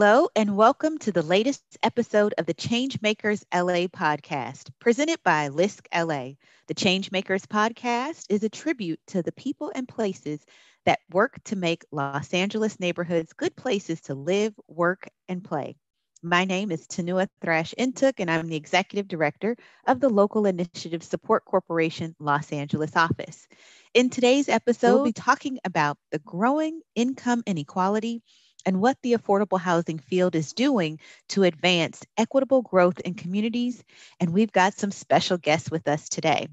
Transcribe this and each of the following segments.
Hello, and welcome to the latest episode of the Changemakers LA podcast, presented by LISC LA. The Changemakers podcast is a tribute to the people and places that work to make Los Angeles neighborhoods good places to live, work, and play. My name is Tunua Thrash Ntuk, and I'm the executive director of the Local Initiative Support Corporation Los Angeles office. In today's episode, we'll be talking about the growing income inequality and what the affordable housing field is doing to advance equitable growth in communities. And we've got some special guests with us today.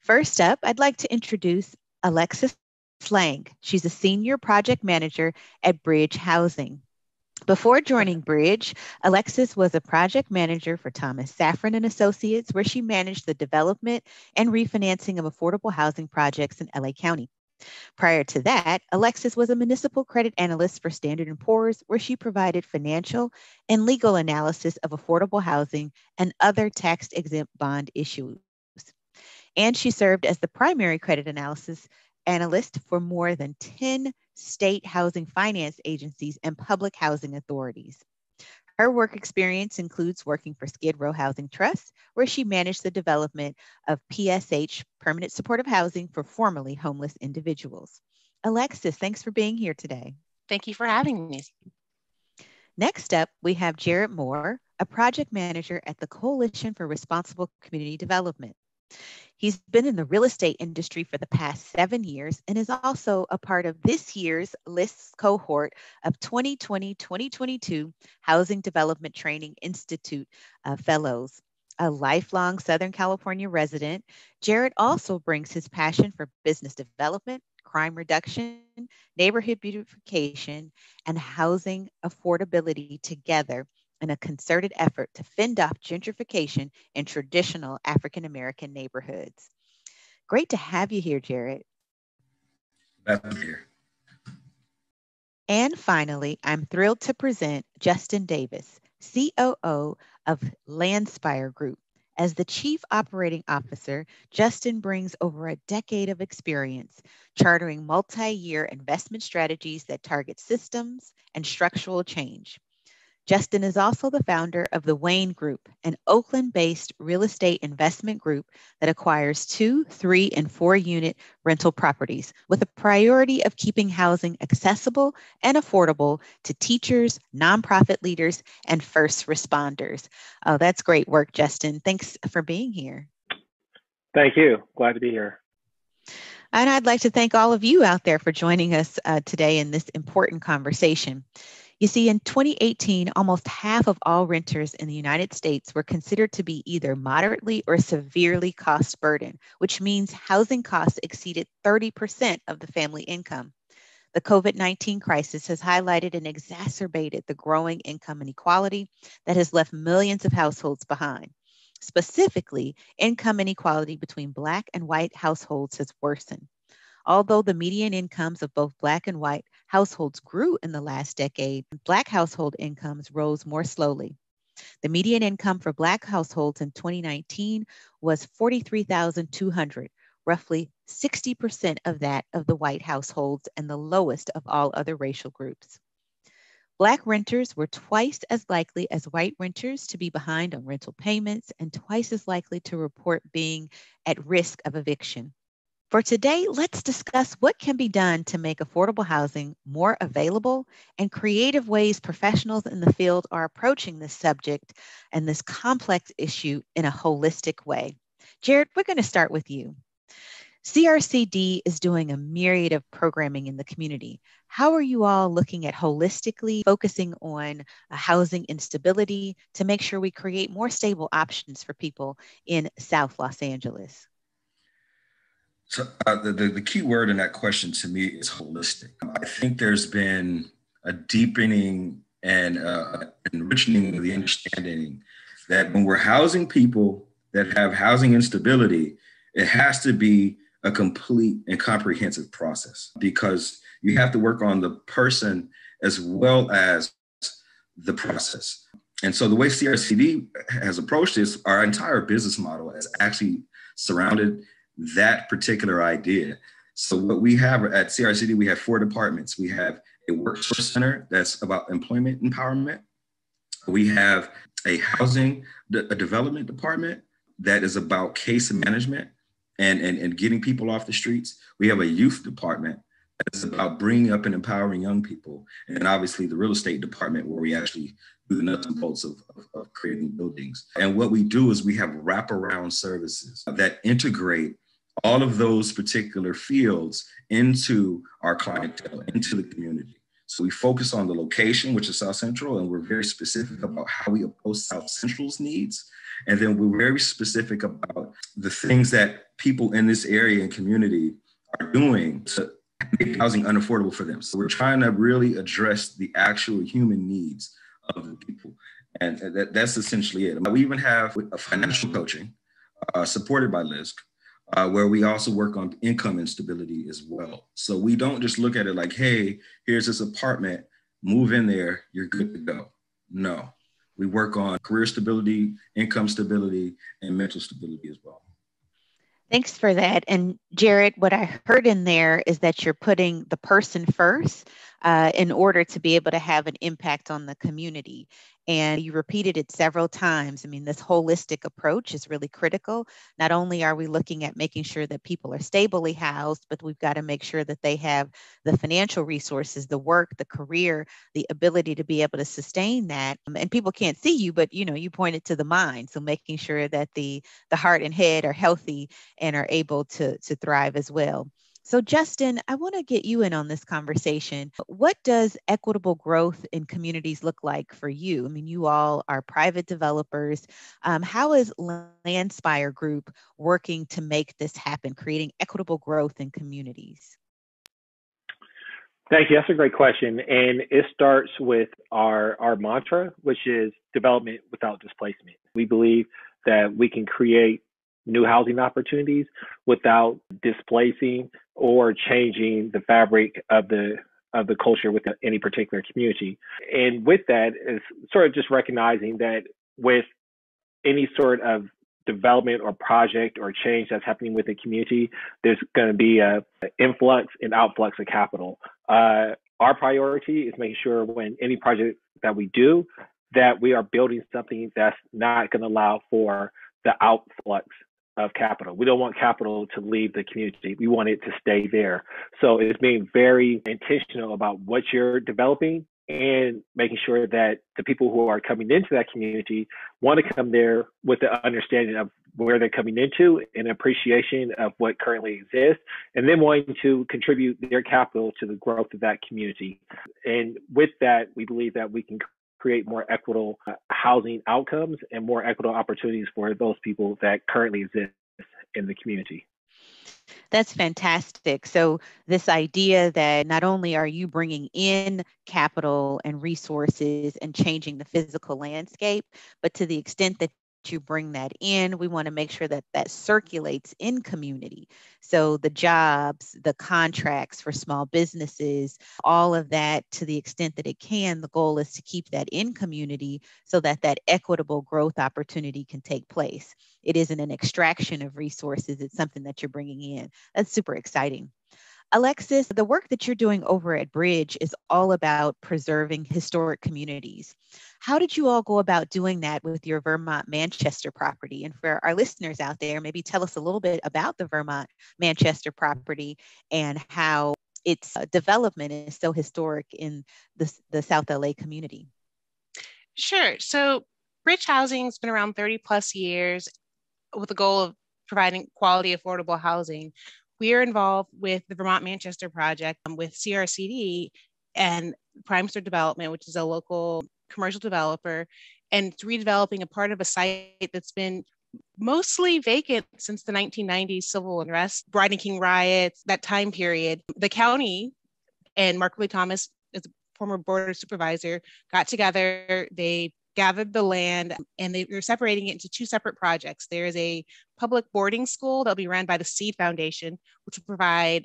First up, I'd like to introduce Alexis Laing. She's a senior project manager at Bridge Housing. Before joining Bridge, Alexis was a project manager for Thomas Safran and Associates, where she managed the development and refinancing of affordable housing projects in LA County. Prior to that, Alexis was a municipal credit analyst for Standard & Poor's, where she provided financial and legal analysis of affordable housing and other tax-exempt bond issues. And she served as the primary credit analysis analyst for more than 10 state housing finance agencies and public housing authorities. Her work experience includes working for Skid Row Housing Trust, where she managed the development of PSH, permanent supportive housing for formerly homeless individuals. Alexis, thanks for being here today. Thank you for having me. Next up, we have Jarrett Moore, a project manager at the Coalition for Responsible Community Development. He's been in the real estate industry for the past seven years and is also a part of this year's LISC cohort of 2020 2022 Housing Development Training Institute uh, Fellows. A lifelong Southern California resident, Jarrett also brings his passion for business development, crime reduction, neighborhood beautification, and housing affordability together in a concerted effort to fend off gentrification in traditional African American neighborhoods. Great to have you here, Jarrett. Glad to be here. And finally, I'm thrilled to present Justin Davis, COO of Landspire Group. As the Chief Operating Officer, Justin brings over a decade of experience chartering multi year investment strategies that target systems and structural change. Justin is also the founder of the Wayne Group, an Oakland based real estate investment group that acquires two, three, and four unit rental properties with a priority of keeping housing accessible and affordable to teachers, nonprofit leaders, and first responders. Oh, that's great work, Justin. Thanks for being here. Thank you. Glad to be here. And I'd like to thank all of you out there for joining us uh, today in this important conversation. You see, in 2018, almost half of all renters in the United States were considered to be either moderately or severely cost burdened, which means housing costs exceeded 30% of the family income. The COVID 19 crisis has highlighted and exacerbated the growing income inequality that has left millions of households behind. Specifically, income inequality between Black and white households has worsened. Although the median incomes of both Black and white households grew in the last decade, Black household incomes rose more slowly. The median income for Black households in 2019 was 43,200, roughly 60% of that of the white households and the lowest of all other racial groups. Black renters were twice as likely as white renters to be behind on rental payments and twice as likely to report being at risk of eviction. For today, let's discuss what can be done to make affordable housing more available and creative ways professionals in the field are approaching this subject and this complex issue in a holistic way. Jarrett, we're going to start with you. CRCD is doing a myriad of programming in the community. How are you all looking at holistically focusing on housing instability to make sure we create more stable options for people in South Los Angeles? So uh, the, the, the key word in that question to me is holistic. I think there's been a deepening and uh, enriching of the understanding that when we're housing people that have housing instability, it has to be a complete and comprehensive process because you have to work on the person as well as the process. And so the way CRCD has approached this, our entire business model is actually surrounded that particular idea. So what we have at CRCD, we have four departments. We have a workforce center that's about employment empowerment. We have a housing a development department that is about case management and, and, and getting people off the streets. We have a youth department that's about bringing up and empowering young people. And obviously the real estate department where we actually do the nuts and bolts of, of, of creating buildings. And what we do is we have wraparound services that integrate all of those particular fields into our clientele, into the community. So we focus on the location, which is South Central, and we're very specific about how we approach South Central's needs. And then we're very specific about the things that people in this area and community are doing to make housing unaffordable for them. So we're trying to really address the actual human needs of the people. And that, that's essentially it. We even have a financial coaching uh, supported by LISC, uh, where we also work on income instability as well. So we don't just look at it like, hey, here's this apartment, move in there, you're good to go. No, we work on career stability, income stability, and mental stability as well. Thanks for that. And Jarrett, what I heard in there is that you're putting the person first uh, in order to be able to have an impact on the community. And you repeated it several times. I mean, this holistic approach is really critical. Not only are we looking at making sure that people are stably housed, but we've got to make sure that they have the financial resources, the work, the career, the ability to be able to sustain that. Um, and people can't see you, but you know, you pointed to the mind. So making sure that the the heart and head are healthy and are able to to thrive as well. So, Justin, I want to get you in on this conversation. What does equitable growth in communities look like for you? I mean, you all are private developers. Um, how is Landspire Group working to make this happen, creating equitable growth in communities? Thank you. That's a great question. And it starts with our, our mantra, which is development without displacement. We believe that we can create new housing opportunities without displacing or changing the fabric of the of the culture within any particular community. And with that is sort of just recognizing that with any sort of development or project or change that's happening with the community, there's going to be a influx and outflux of capital. Uh, our priority is making sure when any project that we do, that we are building something that's not going to allow for the outflux of capital. We don't want capital to leave the community. We want it to stay there. So it's being very intentional about what you're developing and making sure that the people who are coming into that community want to come there with the understanding of where they're coming into and appreciation of what currently exists, and then wanting to contribute their capital to the growth of that community. And with that, we believe that we can create more equitable uh, housing outcomes and more equitable opportunities for those people that currently exist in the community. That's fantastic. So, this idea that not only are you bringing in capital and resources and changing the physical landscape, but to the extent that to bring that in. We want to make sure that that circulates in community. So the jobs, the contracts for small businesses, all of that to the extent that it can, the goal is to keep that in community so that that equitable growth opportunity can take place. It isn't an extraction of resources, it's something that you're bringing in. That's super exciting. Alexis, the work that you're doing over at Bridge is all about preserving historic communities. How did you all go about doing that with your Vermont Manchester property? And for our listeners out there, maybe tell us a little bit about the Vermont Manchester property and how its uh, development is so historic in the, the South LA community. Sure. So Bridge Housing has been around 30 plus years with the goal of providing quality, affordable housing we are involved with the Vermont Manchester Project um, with CRCD and Primestor Development, which is a local commercial developer, and it's redeveloping a part of a site that's been mostly vacant since the 1990s civil unrest, Rodney King riots, that time period. The county and Mark Ridley-Thomas, as a former board supervisor, got together. They gathered the land and they were separating it into two separate projects. There is a public boarding school that'll be run by the Seed Foundation, which will provide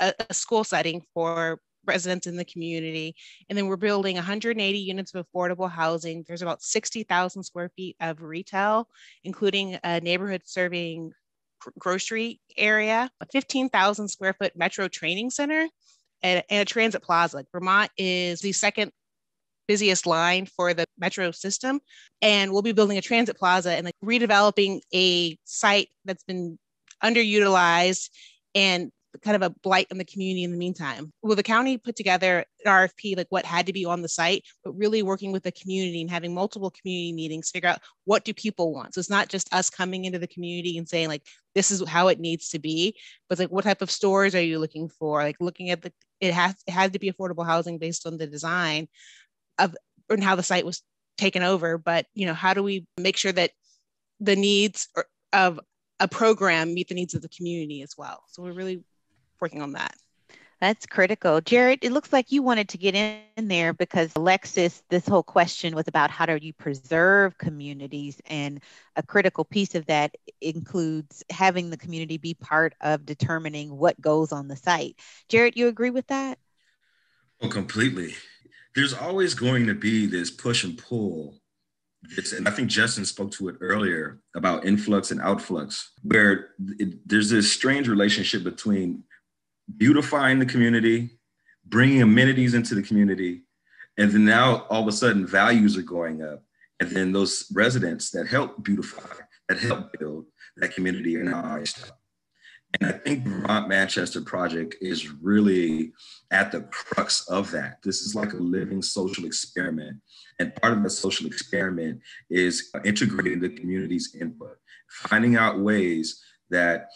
a, a school setting for residents in the community. And then we're building 180 units of affordable housing. There's about 60,000 square feet of retail, including a neighborhood serving grocery area, a 15,000 square foot metro training center, and, and a transit plaza. Vermont is the second busiest line for the metro system. And we'll be building a transit plaza and like redeveloping a site that's been underutilized and kind of a blight on the community in the meantime. Will the county put together an RFP, like what had to be on the site, but really working with the community and having multiple community meetings, figure out what do people want. So it's not just us coming into the community and saying like, this is how it needs to be, but like, what type of stores are you looking for? Like looking at the, it has, it had to be affordable housing based on the design of, and how the site was taken over. But, you know, how do we make sure that the needs of a program meet the needs of the community as well? So we're really working on that. That's critical. Jarrett, it looks like you wanted to get in there because Alexis, this whole question was about how do you preserve communities? And a critical piece of that includes having the community be part of determining what goes on the site. Jarrett, you agree with that? Oh, completely. There's always going to be this push and pull. It's, and I think Justin spoke to it earlier about influx and outflux, where it, there's this strange relationship between beautifying the community, bringing amenities into the community, and then now all of a sudden values are going up. And then those residents that help beautify, that help build that community are now out. And I think Vermont Manchester project is really at the crux of that. This is like a living social experiment. And part of the social experiment is integrating the community's input, finding out ways that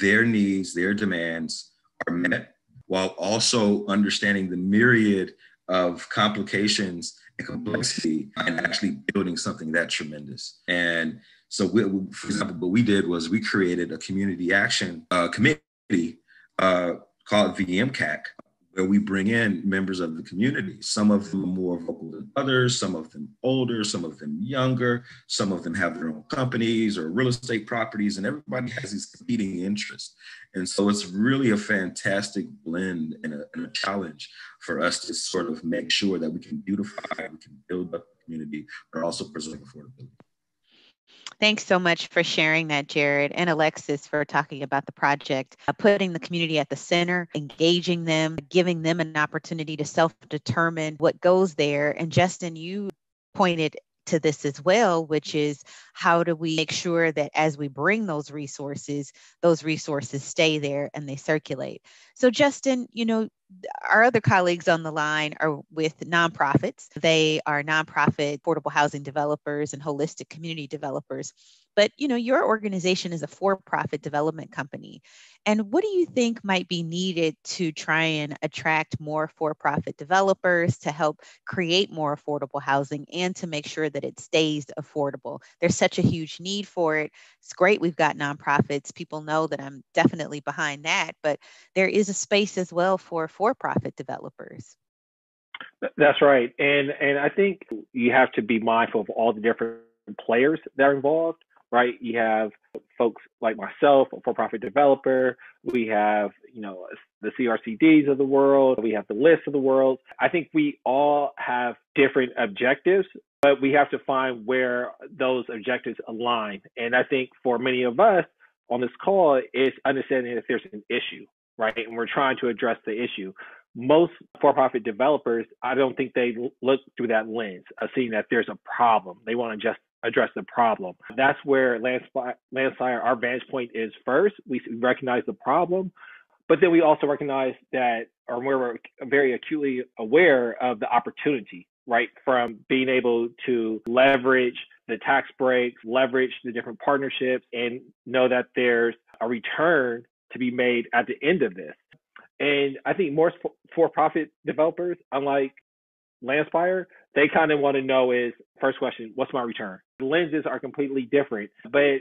their needs, their demands are met while also understanding the myriad of complications and complexity and actually building something that tremendous. And so, we, for example, what we did was we created a community action uh, committee uh, called VMCAC, where we bring in members of the community. Some of them are more vocal than others, some of them older, some of them younger, some of them have their own companies or real estate properties, and everybody has these competing interests. And so it's really a fantastic blend and a, and a challenge for us to sort of make sure that we can beautify, we can build up the community, but also preserve affordability. Thanks so much for sharing that, Jarrett, and Alexis for talking about the project, uh, putting the community at the center, engaging them, giving them an opportunity to self determine what goes there. And Justin, you pointed to this as well, which is how do we make sure that as we bring those resources, those resources stay there and they circulate. So, Justin, you know, our other colleagues on the line are with nonprofits. They are nonprofit affordable housing developers and holistic community developers. But you know, your organization is a for-profit development company. And what do you think might be needed to try and attract more for-profit developers to help create more affordable housing and to make sure that it stays affordable? There's such a huge need for it. It's great we've got nonprofits. People know that I'm definitely behind that, but there is a space as well for for-profit developers. That's right. And and I think you have to be mindful of all the different players that are involved right? You have folks like myself, a for-profit developer. We have, you know, the CRCDs of the world. We have the LISC of the world. I think we all have different objectives, but we have to find where those objectives align. And I think for many of us on this call, it's understanding if there's an issue, right? And we're trying to address the issue most for-profit developers, I don't think they look through that lens of seeing that there's a problem. They want to just address the problem. That's where Landspire, our vantage point is first. We recognize the problem, but then we also recognize that, or where we're very acutely aware of the opportunity, right? From being able to leverage the tax breaks, leverage the different partnerships, and know that there's a return to be made at the end of this. And I think more for-profit developers, unlike Landspire, they kind of want to know is first question, what's my return? The lenses are completely different, but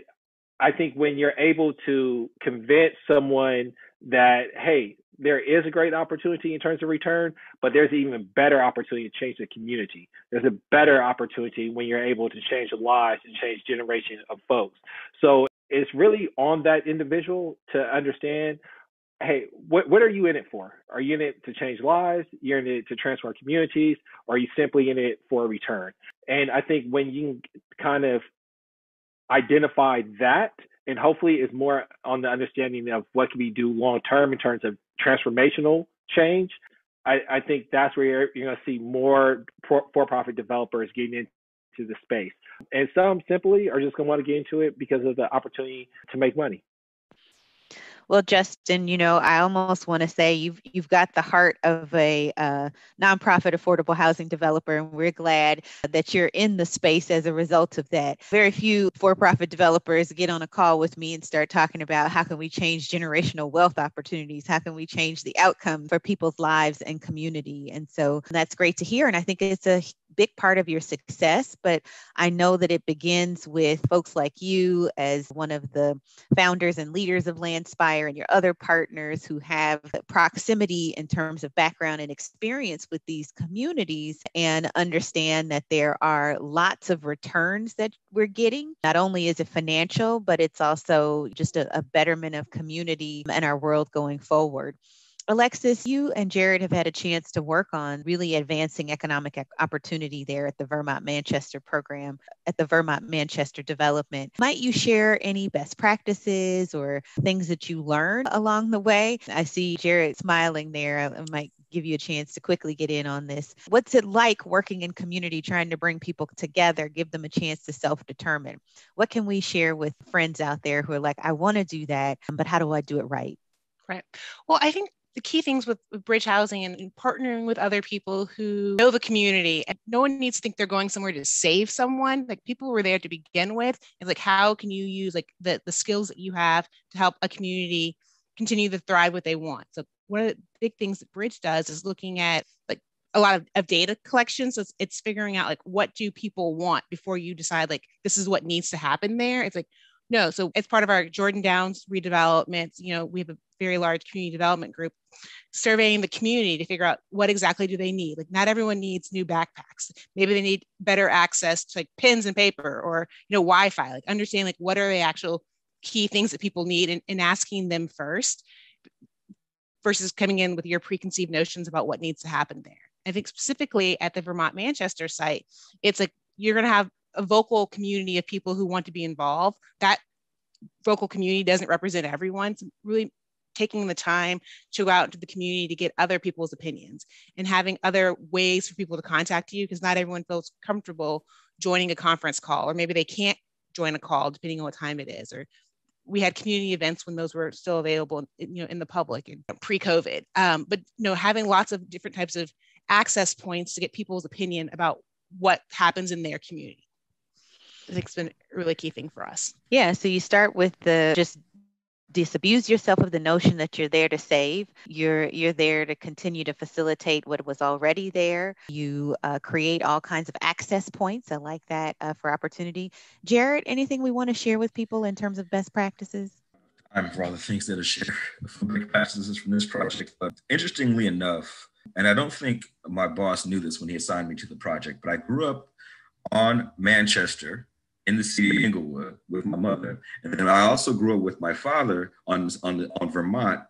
I think when you're able to convince someone that, hey, there is a great opportunity in terms of return, but there's even better opportunity to change the community. There's a better opportunity when you're able to change the lives and change generation of folks. So it's really on that individual to understand hey, what what are you in it for? Are you in it to change lives? You're in it to transform communities, or are you simply in it for a return? And I think when you kind of identify that, and hopefully is more on the understanding of what can we do long term in terms of transformational change, I, I think that's where you're, you're going to see more for-profit developers getting into the space. And some simply are just going to want to get into it because of the opportunity to make money. Well, Justin, you know, I almost want to say you've you've got the heart of a uh, nonprofit affordable housing developer, and we're glad that you're in the space as a result of that. Very few for-profit developers get on a call with me and start talking about how can we change generational wealth opportunities, how can we change the outcome for people's lives and community, and so that's great to hear. And I think it's a big part of your success, but I know that it begins with folks like you as one of the founders and leaders of Landspire and your other partners who have proximity in terms of background and experience with these communities and understand that there are lots of returns that we're getting. Not only is it financial, but it's also just a, a betterment of community and our world going forward. Alexis, you and Jarrett have had a chance to work on really advancing economic opportunity there at the Vermont Manchester program, at the Vermont Manchester development. Might you share any best practices or things that you learned along the way? I see Jarrett smiling there. I might give you a chance to quickly get in on this. What's it like working in community, trying to bring people together, give them a chance to self determine? What can we share with friends out there who are like, I want to do that, but how do I do it right? Right. Well, I think the key things with, with bridge housing and, partnering with other people who know the community and no one needs to think they're going somewhere to save someone. Like people were there to begin with. It's like how can you use like the, the skills that you have to help a community continue to thrive what they want? So one of the big things that bridge does is looking at like a lot of, of data collection. So it's, it's figuring out like what do people want before you decide like this is what needs to happen there. It's like no, so as part of our Jordan Downs redevelopment, you know, we have a very large community development group surveying the community to figure out what exactly do they need. Like not everyone needs new backpacks. Maybe they need better access to like pens and paper or you know Wi-Fi. Like understanding like what are the actual key things that people need and, and asking them first versus coming in with your preconceived notions about what needs to happen there. I think specifically at the Vermont Manchester site, it's like you're going to have a vocal community of people who want to be involved. That vocal community doesn't represent everyone. It's really taking the time to go out into the community to get other people's opinions and having other ways for people to contact you because not everyone feels comfortable joining a conference call or maybe they can't join a call depending on what time it is or we had community events when those were still available you know in the public and pre-covid um, but you know having lots of different types of access points to get people's opinion about what happens in their community it's been a really key thing for us. Yeah. So you start with the just disabuse yourself of the notion that you're there to save you're you're there to continue to facilitate what was already there you uh, create all kinds of access points i like that uh, for opportunity jarrett anything we want to share with people in terms of best practices i'm for all the things that are shared for best practices from this project but interestingly enough and i don't think my boss knew this when he assigned me to the project but i grew up on manchester in the city of Inglewood with my mother. And then I also grew up with my father on, on, on Vermont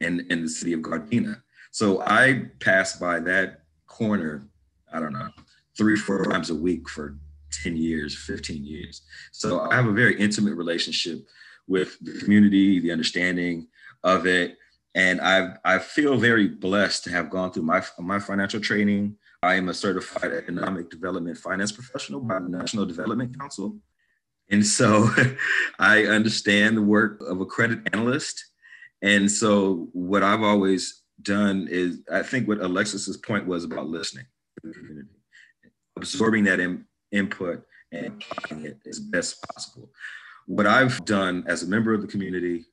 in, in the city of Gardena. So I passed by that corner, I don't know, three, four times a week for 10 years, 15 years. So I have a very intimate relationship with the community, the understanding of it. And I, I feel very blessed to have gone through my, my financial training, I am a certified economic development finance professional by the National Development Council. And so I understand the work of a credit analyst. And so what I've always done is, I think what Alexis's point was about listening to the community, absorbing that in, input and applying it as best possible. What I've done as a member of the community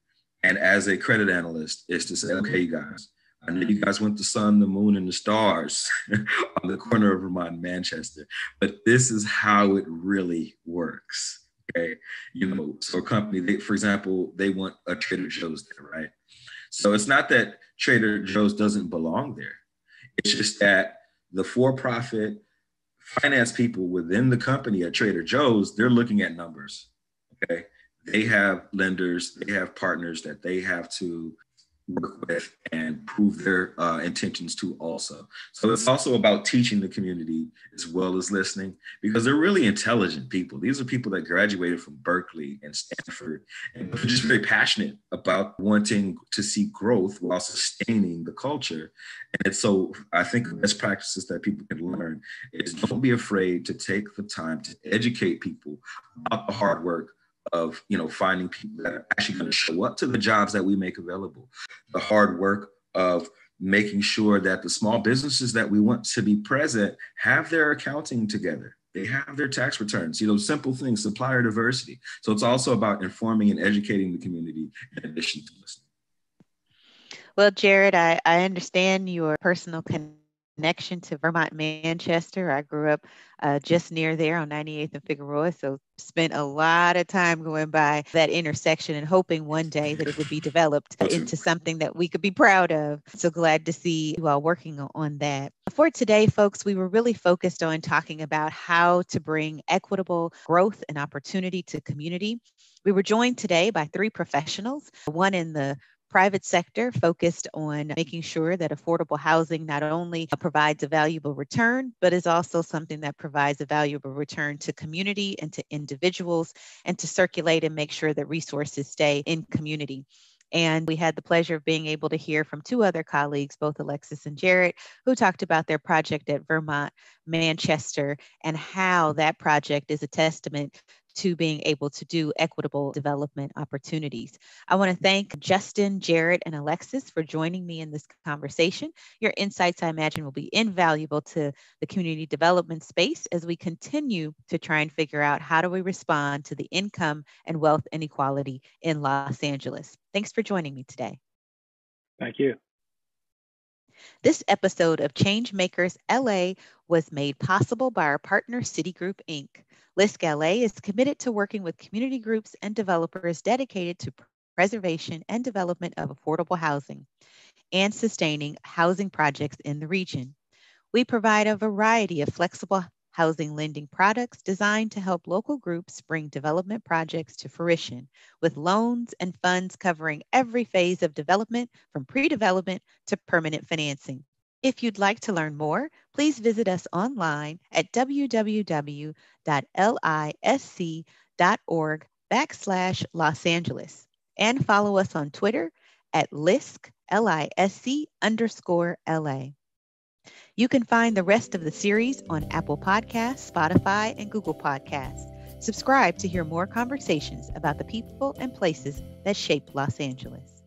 and as a credit analyst is to say, okay, you guys, I know you guys went to sun, the moon, and the stars on the corner of Vermont and Manchester, but this is how it really works. Okay, you know, so a company, they, for example, they want a Trader Joe's there, right? So it's not that Trader Joe's doesn't belong there. It's just that the for-profit finance people within the company at Trader Joe's, they're looking at numbers. Okay, they have lenders, they have partners that they have to work with and prove their uh, intentions to also. So it's also about teaching the community as well as listening because they're really intelligent people. These are people that graduated from Berkeley and Stanford and they're just very passionate about wanting to see growth while sustaining the culture. And so I think best practices that people can learn is don't be afraid to take the time to educate people about the hard work of you know finding people that are actually going to show up to the jobs that we make available. The hard work of making sure that the small businesses that we want to be present have their accounting together. They have their tax returns you know simple things supplier diversity. So it's also about informing and educating the community in addition to listening. Well jarrett i, I understand your personal connection connection to Vermont Manchester. I grew up uh, just near there on 98th and Figueroa, so spent a lot of time going by that intersection and hoping one day that it would be developed into something that we could be proud of. So glad to see you all working on that. For today, folks, we were really focused on talking about how to bring equitable growth and opportunity to community. We were joined today by three professionals, one in the private sector focused on making sure that affordable housing not only uh, provides a valuable return, but is also something that provides a valuable return to community and to individuals and to circulate and make sure that resources stay in community. And we had the pleasure of being able to hear from two other colleagues, both Alexis and Jarrett, who talked about their project at Vermont Manchester and how that project is a testament to being able to do equitable development opportunities. I want to mm-hmm. thank Justin, Jarrett, and Alexis for joining me in this conversation. Your insights, I imagine, will be invaluable to the community development space as we continue to try and figure out how do we respond to the income and wealth inequality in Los Angeles. Thanks for joining me today. Thank you. This episode of Changemakers LA was made possible by our partner Citigroup Inc. LISC LA is committed to working with community groups and developers dedicated to preservation and development of affordable housing and sustaining housing projects in the region. We provide a variety of flexible housing lending products designed to help local groups bring development projects to fruition with loans and funds covering every phase of development from pre development to permanent financing. If you'd like to learn more, please visit us online at www.lisc.org backslash Los Angeles and follow us on Twitter at LISC, L-I-S-C underscore LA. You can find the rest of the series on Apple Podcasts, Spotify, and Google Podcasts. Subscribe to hear more conversations about the people and places that shape Los Angeles.